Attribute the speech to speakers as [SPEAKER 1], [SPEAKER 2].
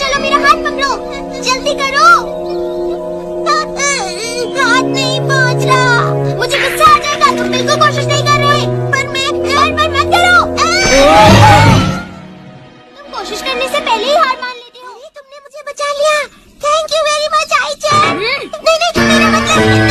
[SPEAKER 1] चलो मेरा हाथ पकड़ो। जल्दी करो। हाथ नहीं पहुँच रहा। मुझे गुस्सा आ जाएगा। तुम बिल्कुल कोशिश नहीं कर रहे। पर मैं हार मान मत करो? तुम कोशिश करने से पहले ही हार मान लेते हो। तुमने मुझे बचा लिया। थैंक यू वेरी मच आई चैन नहीं नहीं मेरा मतलब